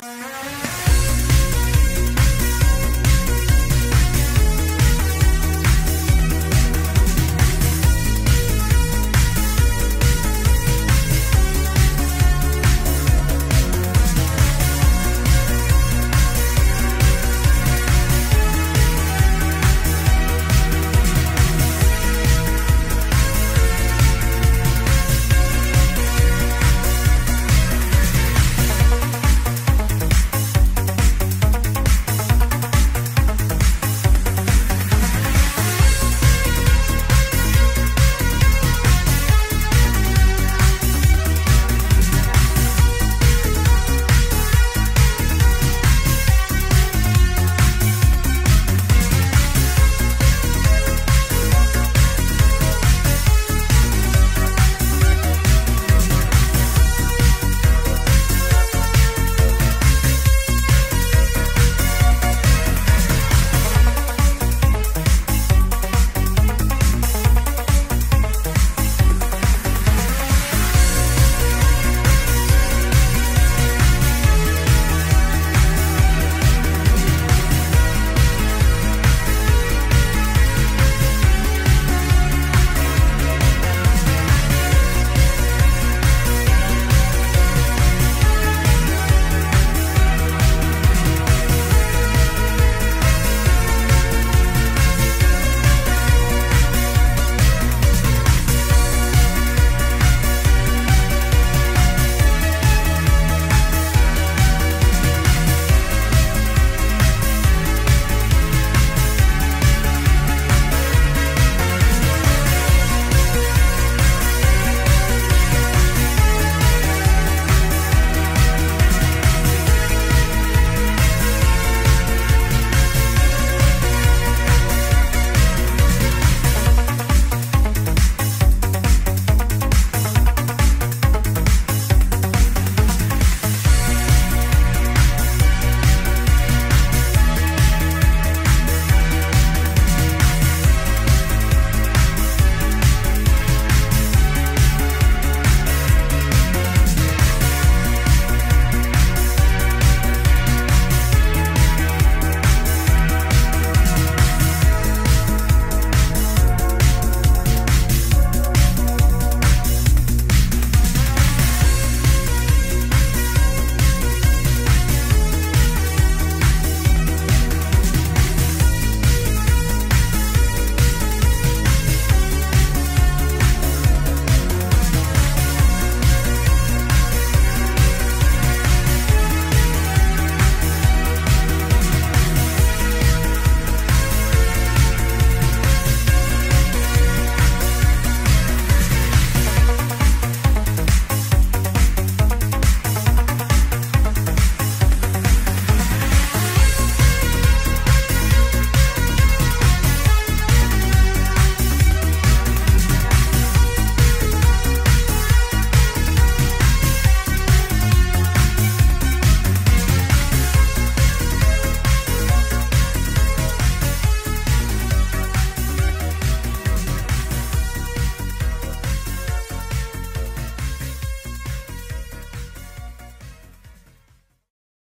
Bye.